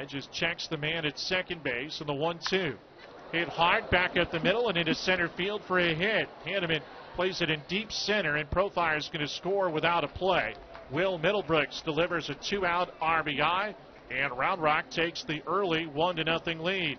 Hedges checks the man at second base and the 1 2. Hit hard back up the middle and into center field for a hit. Hannemann plays it in deep center, and Profar is going to score without a play. Will Middlebrooks delivers a two out RBI, and Round Rock takes the early one-to-nothing lead.